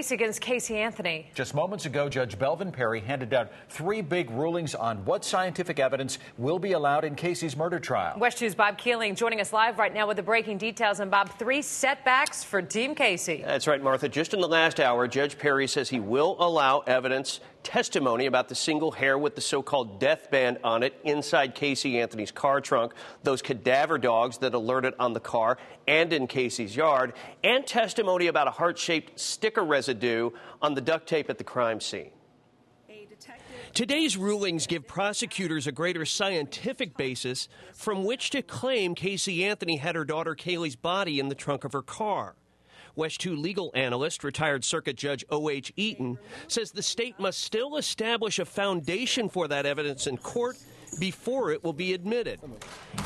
case against Casey Anthony. Just moments ago, Judge Belvin Perry handed down three big rulings on what scientific evidence will be allowed in Casey's murder trial. WESH 2's Bob Kealing joining us live right now with the breaking details. And Bob, three setbacks for Team Casey. That's right, Martha. Just in the last hour, Judge Perry says he will allow evidence testimony about the single hair with the so called death band on it inside Casey Anthony's car trunk, those cadaver dogs that alerted on the car and in Casey's yard, and testimony about a heart shaped sticker residue on the duct tape at the crime scene. Today's rulings give prosecutors a greater scientific basis from which to claim Casey Anthony had her daughter Caylee's body in the trunk of her car. WESH 2 legal analyst, retired circuit judge O.H. Eaton, says the state must still establish a foundation for that evidence in court before it will be admitted.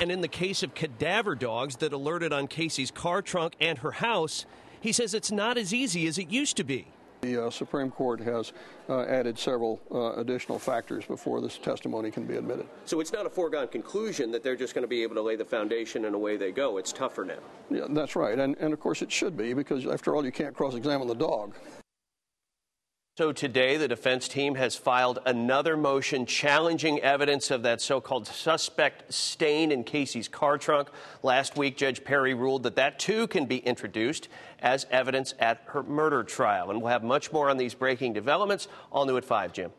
And in the case of cadaver dogs that alerted on Casey's car trunk and her house, he says it's not as easy as it used to be. The uh, Supreme Court has uh, added several uh, additional factors before this testimony can be admitted. So it's not a foregone conclusion that they're just going to be able to lay the foundation and away they go. It's tougher now. Yeah, that's right. And, and of course it should be because, after all, you can't cross examine the dog. So today, the defense team has filed another motion challenging evidence of that so called suspect stain in Casey's car trunk. Last week, Judge Perry ruled that that too can be introduced as evidence at her murder trial. And we'll have much more on these breaking developments. All new at 5, Jim.